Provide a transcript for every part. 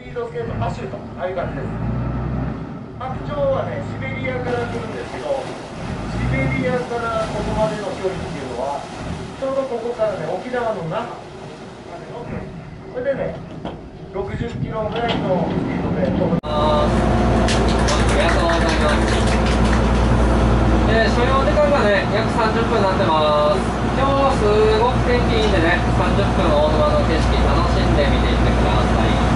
スピードスケートパシュートああいう感じです白鳥はねシベリアから来るんですけどシベリアからここまでの距離っていうのはちょうどここからね沖縄の那覇それでね60キロぐらいのスピードで飛ぶありがとうございます。えー、所要時間がね、約30分になってます。今日はすごく天気いいんでね、30分大沼の景色楽しんで見ていってください。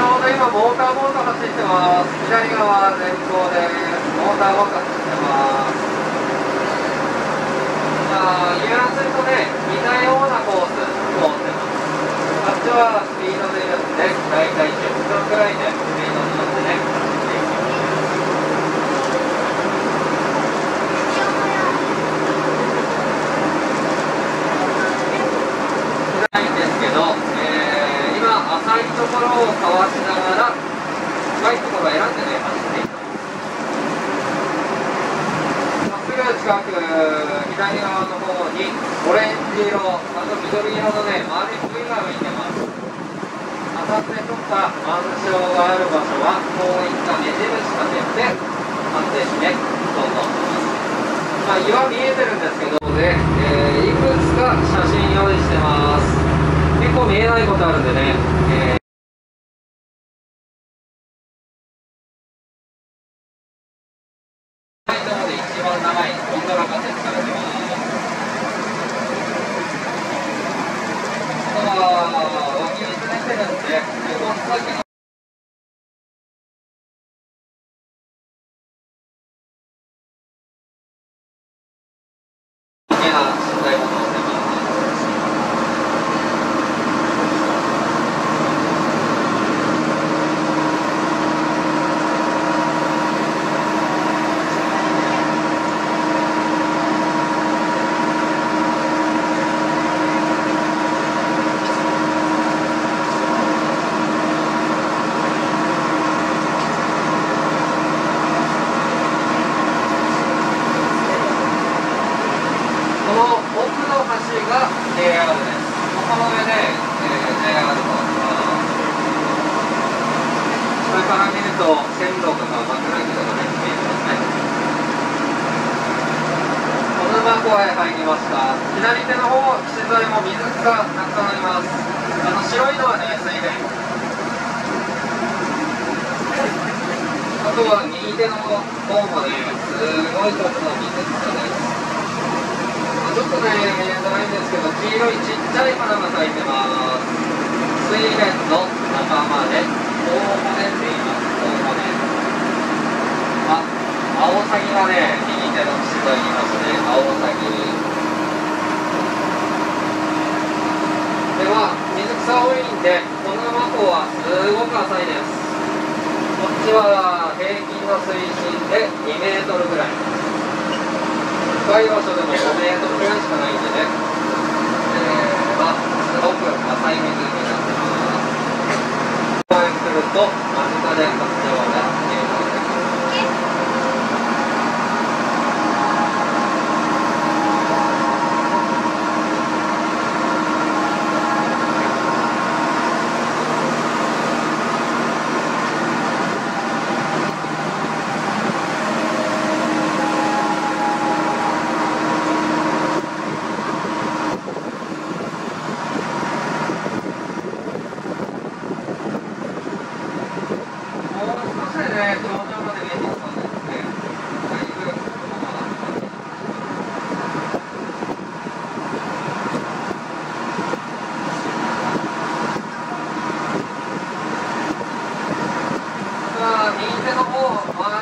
ちょうど今モーターボート走ってます。左側前方です。モーターボート走ってます。まあ、遊覧するとね、似たようなコース通ってます。あっちはスピード出るんで、だいたい10分くらいでスピードに乗ってね、走っていきます。ないんですけど、えー今、浅いところをかわしながら、深いところを選んでね、走っていきます。まっすぐ近く、左側の方に、オレンジ色、あと緑色のね、丸い杭が浮いてます。当たって取った暗証がある場所は、こういった目印が出て、安定しね、どんどんまあ、岩見えてるんですけどね、えーいくつか写真用意してます結構見えないことあるんでね、えー分け入れしてください。この奥の橋が JR です。この上で、えー JR とそれから見ると線路とか枕木とかね見えてますね。小沼港へ入りました。左手の方、岸沿いも水がたくさんあります。あの白いのはね、水田。あとは右手の方もね、すごい数の水草です。ちょっとね、見えづらいんですけど、黄色いちっちゃい花が咲いてます。水蓮の仲間で、大骨って言います。大骨。あ、アオサギがね、右手の岸沿いにいますね。アオサギ。では、水草多いんで、このマ湖はすごく浅いです。こっちは平均の水深で2メートルぐらい。深い場所でも5メートルぐらいしかないんでね、えー、まあ、すごく浅い湖になってます。公園来ると、間近で derrubou.